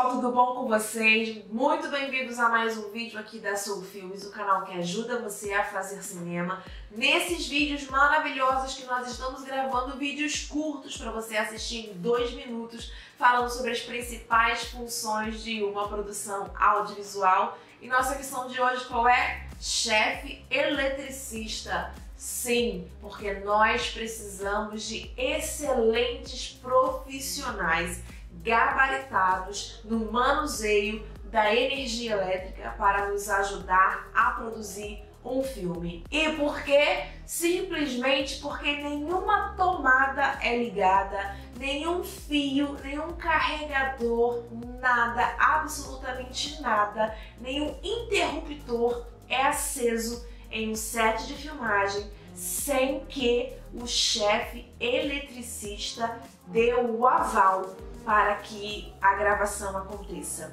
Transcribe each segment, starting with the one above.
tudo bom com vocês? Muito bem-vindos a mais um vídeo aqui da Soul Filmes, o canal que ajuda você a fazer cinema. Nesses vídeos maravilhosos que nós estamos gravando, vídeos curtos para você assistir em dois minutos, falando sobre as principais funções de uma produção audiovisual. E nossa missão de hoje qual é? Chefe eletricista. Sim, porque nós precisamos de excelentes profissionais gabaritados no manuseio da energia elétrica para nos ajudar a produzir um filme. E por quê? Simplesmente porque nenhuma tomada é ligada, nenhum fio, nenhum carregador, nada, absolutamente nada, nenhum interruptor é aceso em um set de filmagem sem que o chefe eletricista dê o aval para que a gravação aconteça.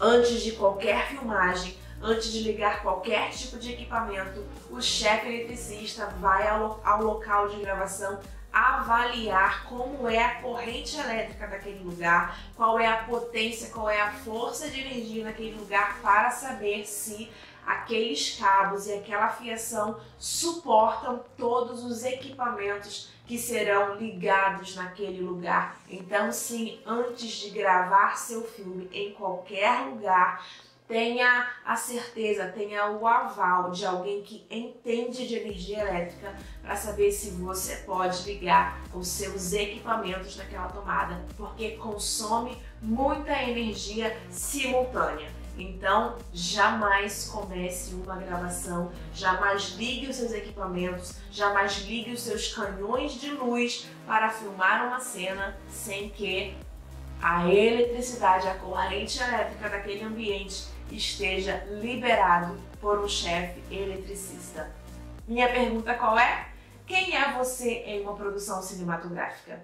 Antes de qualquer filmagem, antes de ligar qualquer tipo de equipamento, o chefe eletricista vai ao, ao local de gravação avaliar como é a corrente elétrica daquele lugar, qual é a potência, qual é a força de energia naquele lugar para saber se aqueles cabos e aquela fiação suportam todos os equipamentos que serão ligados naquele lugar. Então, sim, antes de gravar seu filme em qualquer lugar, tenha a certeza, tenha o aval de alguém que entende de energia elétrica para saber se você pode ligar os seus equipamentos naquela tomada, porque consome muita energia simultânea. Então, jamais comece uma gravação, jamais ligue os seus equipamentos, jamais ligue os seus canhões de luz para filmar uma cena sem que a eletricidade, a corrente elétrica daquele ambiente esteja liberado por um chefe eletricista. Minha pergunta qual é? Quem é você em uma produção cinematográfica?